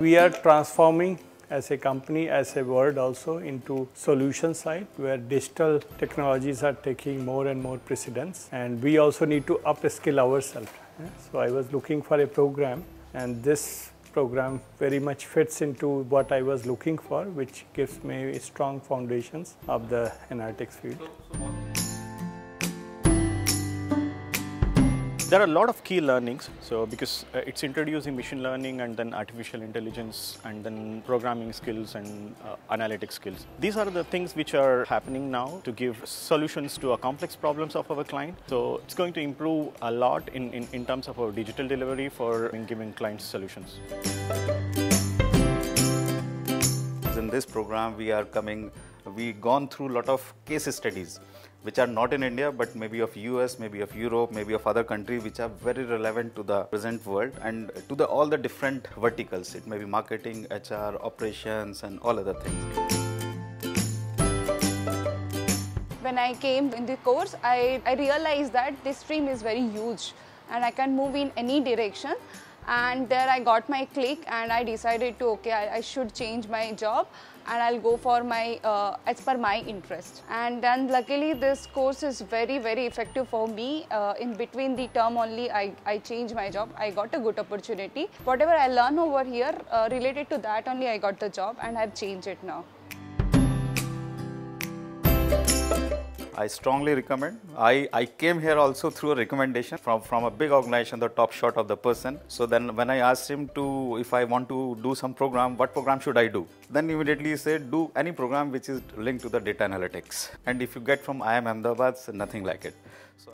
We are transforming as a company, as a world also into solution side where digital technologies are taking more and more precedence and we also need to upskill ourselves. So I was looking for a program and this program very much fits into what I was looking for which gives me strong foundations of the analytics field. There are a lot of key learnings. So because uh, it's introducing machine learning and then artificial intelligence and then programming skills and uh, analytic skills. These are the things which are happening now to give solutions to our complex problems of our client. So it's going to improve a lot in, in, in terms of our digital delivery for giving clients solutions. In this program, we are coming, we've gone through a lot of case studies which are not in India but maybe of US, maybe of Europe, maybe of other countries which are very relevant to the present world and to the all the different verticals. It may be marketing, HR, operations and all other things. When I came in the course, I, I realized that this stream is very huge and I can move in any direction and there I got my click and I decided to okay I, I should change my job and I'll go for my uh, as per my interest. And then luckily this course is very very effective for me. Uh, in between the term only I, I changed my job. I got a good opportunity. Whatever I learn over here uh, related to that only I got the job and I've changed it now I strongly recommend. I, I came here also through a recommendation from, from a big organization, the top shot of the person. So then when I asked him to, if I want to do some program, what program should I do? Then immediately he said, do any program which is linked to the data analytics. And if you get from IIM Ahmedabad, nothing like it. So,